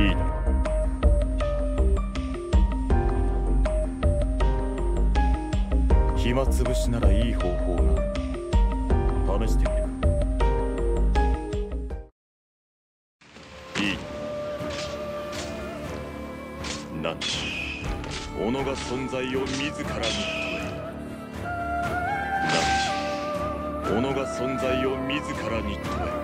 いいだ暇つぶしならいい方法がある試してみる。いい。何んだ。己が存在を自らに問え。なんが存在を自らに問え。